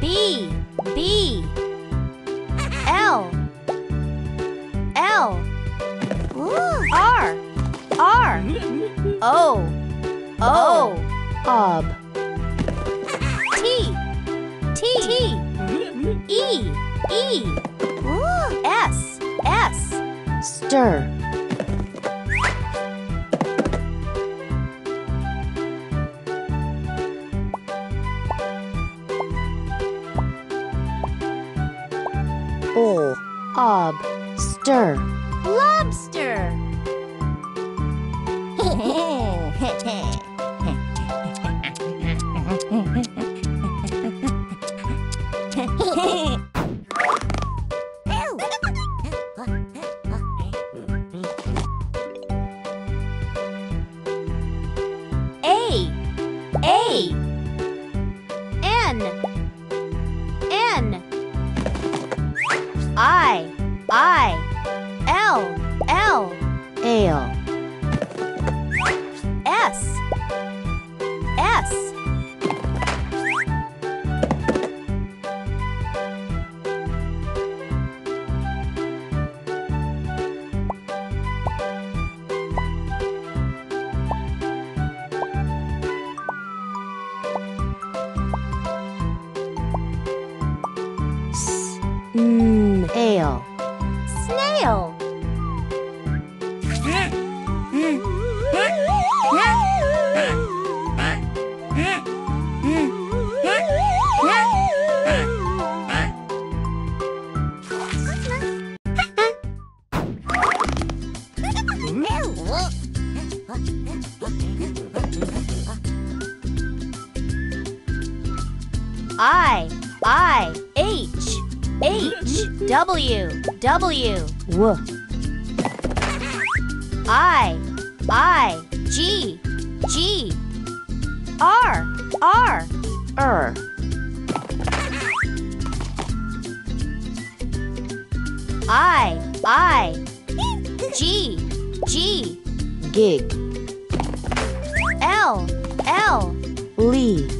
B B L L R R O O ob, T T E E S S. Stir, bowl, ob, stir, Lobster I I L L ale, S S. Mm, ale, Snail. I I H H W W w, I I G G R R er, I I G G gig, L L lee,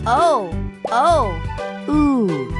N O O ooh,